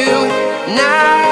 tonight.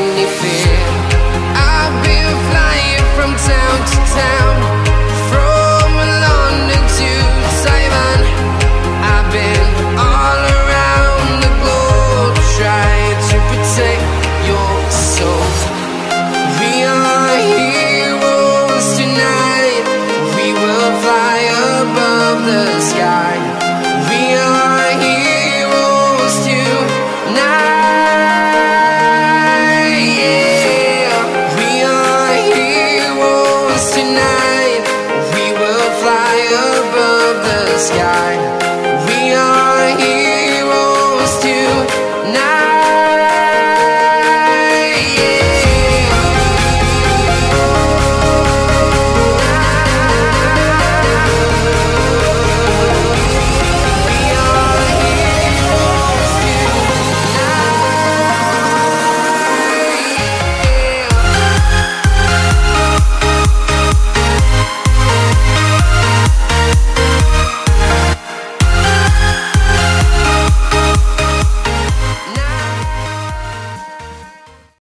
sky.